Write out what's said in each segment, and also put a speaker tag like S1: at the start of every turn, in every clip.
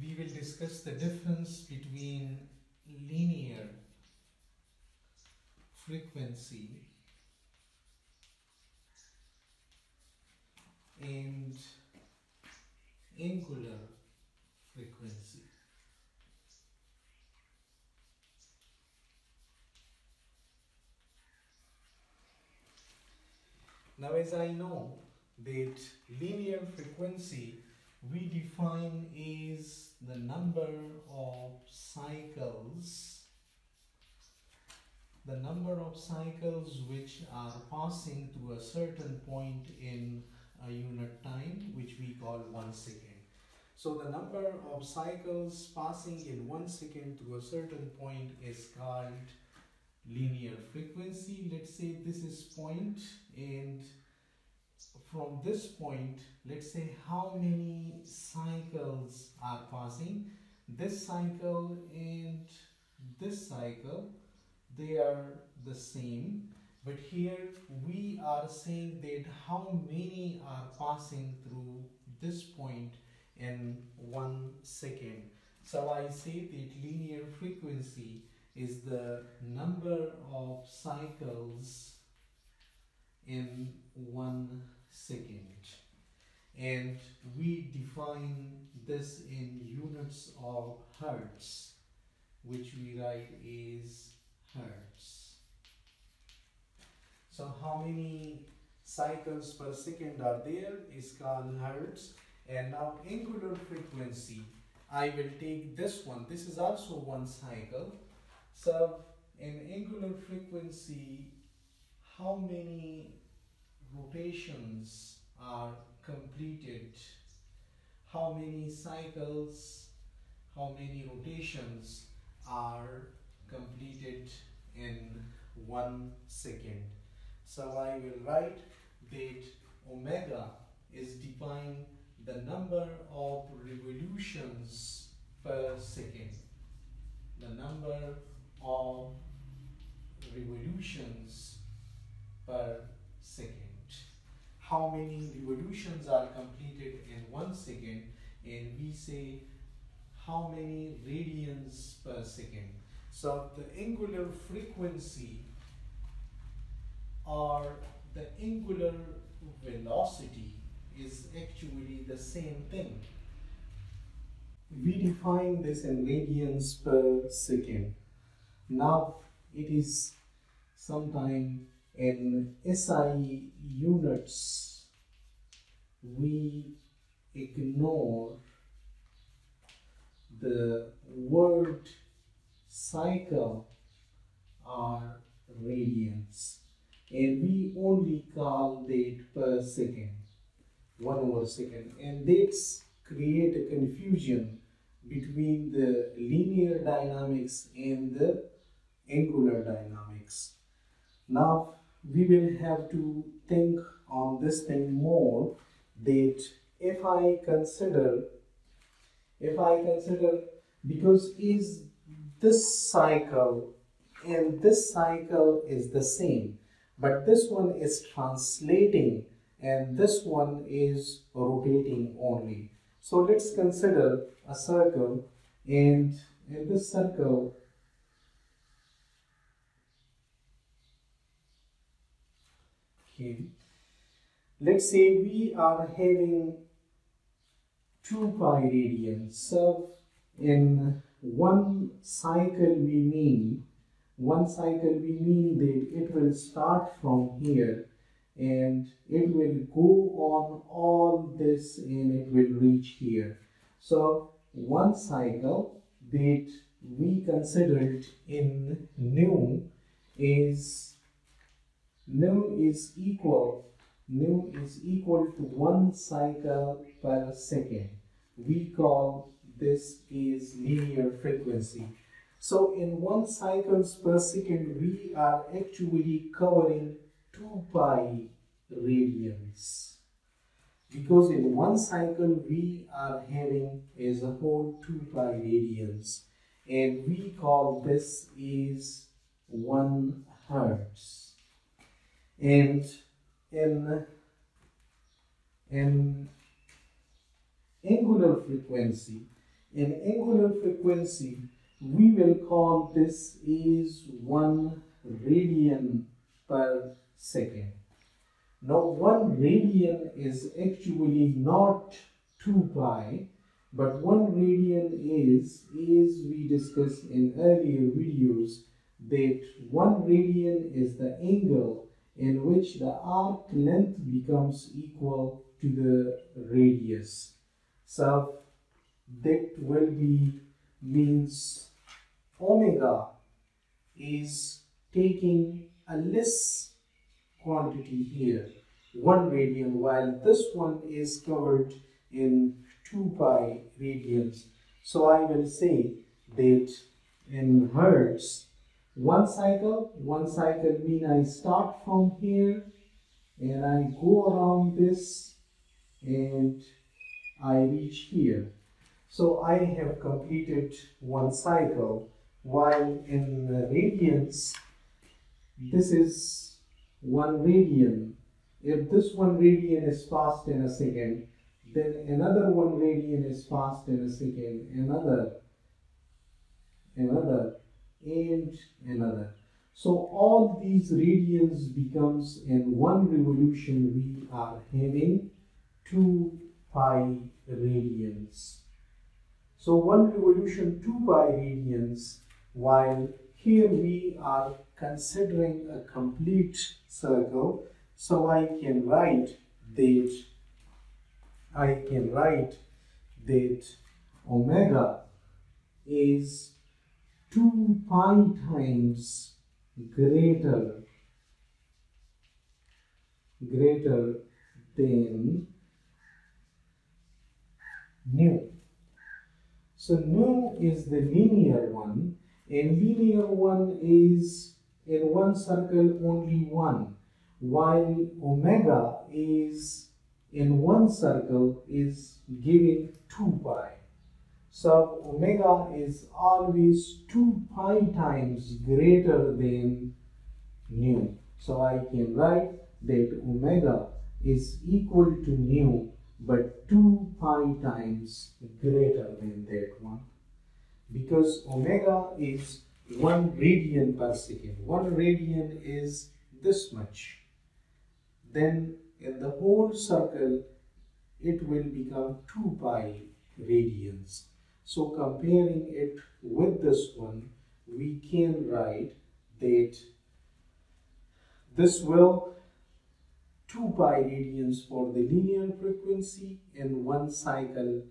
S1: we will discuss the difference between linear frequency and angular frequency. Now as I know that linear frequency we define is the number of cycles the number of cycles which are passing through a certain point in a unit time which we call one second. So the number of cycles passing in one second through a certain point is called linear frequency. Let's say this is point and from this point let's say how many cycles are passing? This cycle and this cycle they are the same. But here we are saying that how many are passing through this point in one second. So I say that linear frequency is the number of cycles in one second. And we define this in units of hertz which we write is hertz. So how many cycles per second are there? Is called hertz. And now angular frequency I will take this one. This is also one cycle. So in angular frequency how many rotations are completed. How many cycles how many rotations are completed in one second? So I will write that omega is defined the number of revolutions per second. The number of revolutions per second how many revolutions are completed in one second and we say how many radians per second. So the angular frequency or the angular velocity is actually the same thing. We define this in radians per second. Now it is sometime in SI units, we ignore the word cycle or radians and we only call that per second one over second. And that's create a confusion between the linear dynamics and the angular dynamics. Now we will have to think on this thing more that if I consider if I consider because is this cycle and this cycle is the same but this one is translating and this one is rotating only. So let's consider a circle and in this circle okay let's say we are having 2 pi radians so in one cycle we mean one cycle we mean that it will start from here and it will go on all this and it will reach here. So one cycle that we considered in nu is nu is equal nu is equal to one cycle per second. We call this is linear frequency. So in one cycles per second we are actually covering 2 pi radians. Because in one cycle we are having as a whole 2 pi radians. And we call this is 1 hertz and in in angular frequency in angular frequency, we will call this is 1 radian per second. Now 1 radian is actually not 2 pi, but 1 radian is, as we discussed in earlier videos, that 1 radian is the angle in which the arc length becomes equal to the radius. So that will be means omega is taking a less quantity here, 1 radian, while this one is covered in 2 pi radians. So I will say that in hertz, one cycle, one cycle mean I start from here and I go around this and I reach here. So I have completed one cycle while in radians this is one radian. If this one radian is fast in a second, then another one radian is fast in a second, another, another, and another. So all these radians becomes in one revolution we are having 2 pi radians. So one revolution 2 pi radians while here we are considering a complete circle so I can write that I can write that omega is 2 pi times greater greater than nu. So nu is the linear one and linear one is in one circle only one while omega is in one circle is giving 2 pi. So omega is always 2 pi times greater than nu. So I can write that omega is equal to nu but 2 pi times greater than that one because omega is 1 radian per second. 1 radian is this much. Then in the whole circle it will become 2 pi radians. So comparing it with this one, we can write that this will 2 pi radians for the linear frequency in one cycle.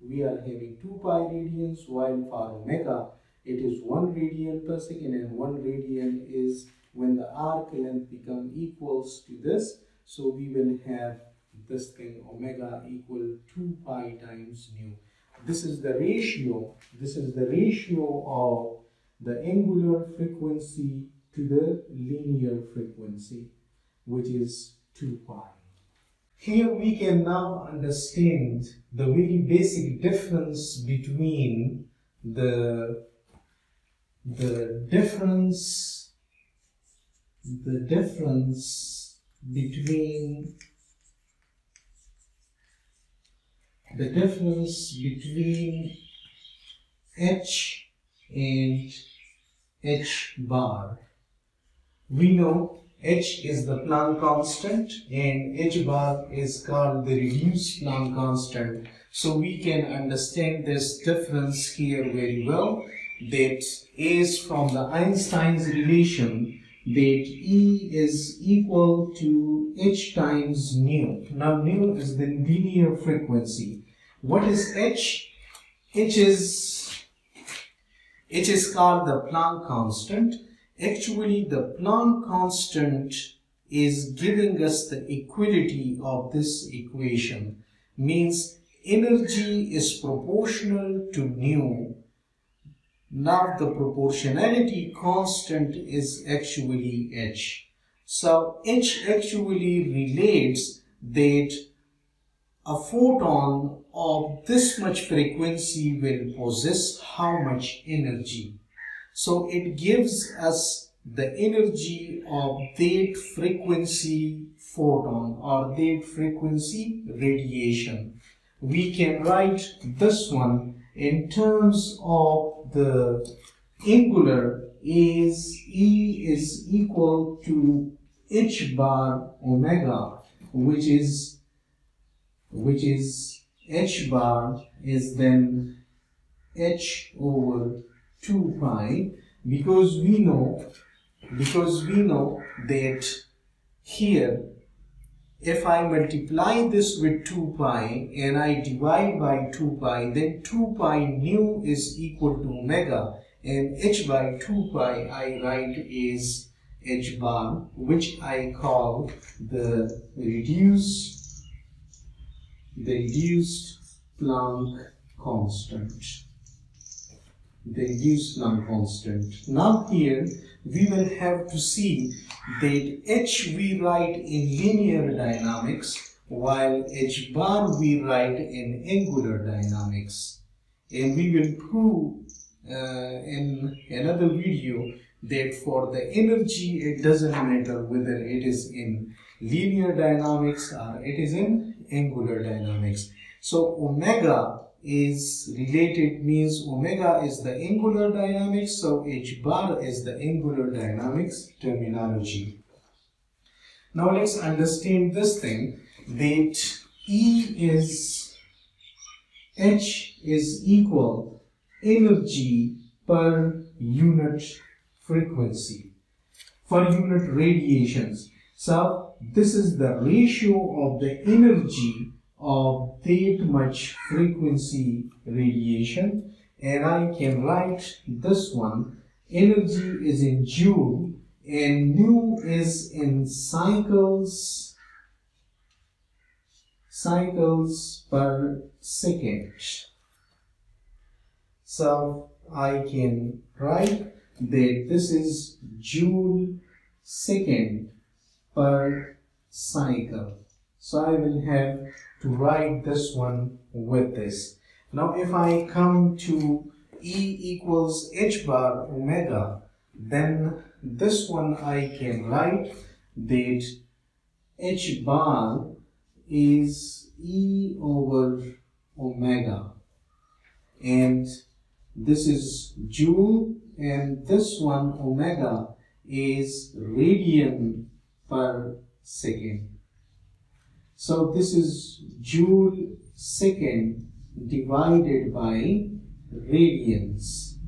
S1: We are having 2 pi radians while for omega it is 1 radian per second and 1 radian is when the arc length become equals to this. So we will have this thing omega equal 2 pi times nu this is the ratio this is the ratio of the angular frequency to the linear frequency which is 2 pi. Here we can now understand the very basic difference between the the difference the difference between the difference between h and h bar we know h is the Planck constant and h bar is called the reduced Planck constant. So we can understand this difference here very well that is from the Einstein's relation that E is equal to h times nu. Now nu is the linear frequency. What is h? h is h is called the Planck constant Actually, the Planck constant is giving us the equality of this equation. Means energy is proportional to nu. Now the proportionality constant is actually h. So h actually relates that a photon of this much frequency will possess how much energy. So it gives us the energy of that frequency photon or that frequency radiation. We can write this one in terms of the angular is E is equal to h bar omega which is which is h bar is then h over 2 pi because we know because we know that here if I multiply this with 2 pi and I divide by 2 pi then 2 pi nu is equal to omega and h by 2 pi I write is h bar which I call the reduced the reduced Planck constant. The reduced Planck constant. Now here we will have to see that h we write in linear dynamics while h bar we write in angular dynamics. And we will prove uh, in another video that for the energy it doesn't matter whether it is in linear dynamics or it is in angular dynamics. So omega is related means omega is the angular dynamics so h bar is the angular dynamics terminology now let's understand this thing that e is h is equal energy per unit frequency for unit radiations. So this is the ratio of the energy of that much frequency radiation and I can write this one energy is in joule and nu is in cycles cycles per second so I can write that this is joule second per cycle. So I will have to write this one with this. Now if I come to E equals h bar omega, then this one I can write that h bar is E over omega and this is joule and this one omega is radian per second. So this is joule second divided by radians.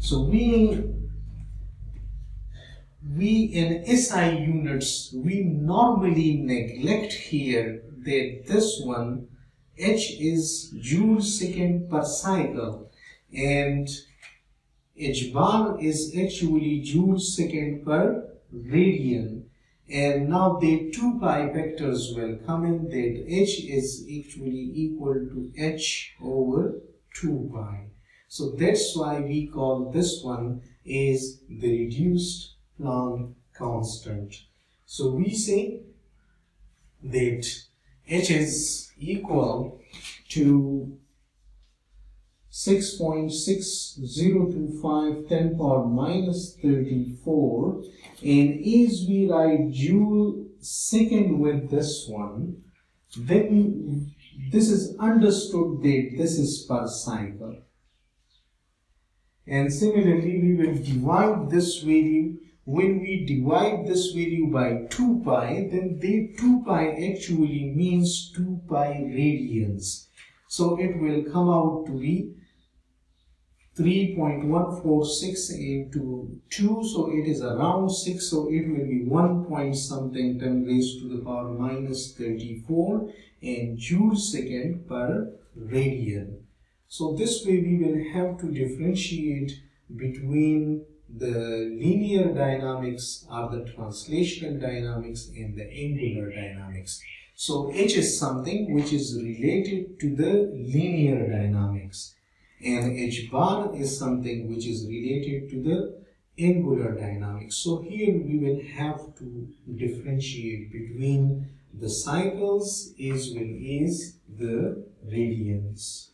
S1: So we we in SI units we normally neglect here that this one H is joule second per cycle and H bar is actually joule second per radian and now the 2 pi vectors will come in that H is actually equal to H over 2 pi. So that's why we call this one is the reduced Planck constant. So we say that H is equal to 6.6025 10 power minus 34 and as we write joule second with this one then this is understood that this is per cycle. And similarly we will divide this value. When we divide this value by 2 pi, then the 2 pi actually means 2 pi radians. So it will come out to be 3.146 into 2, so it is around 6, so it will be 1 point something 10 raised to the power minus 34 in joule second per radian. So this way we will have to differentiate between the linear dynamics are the translational dynamics and the angular dynamics. So H is something which is related to the linear dynamics and H bar is something which is related to the angular dynamics. So here we will have to differentiate between the cycles as well as the radians.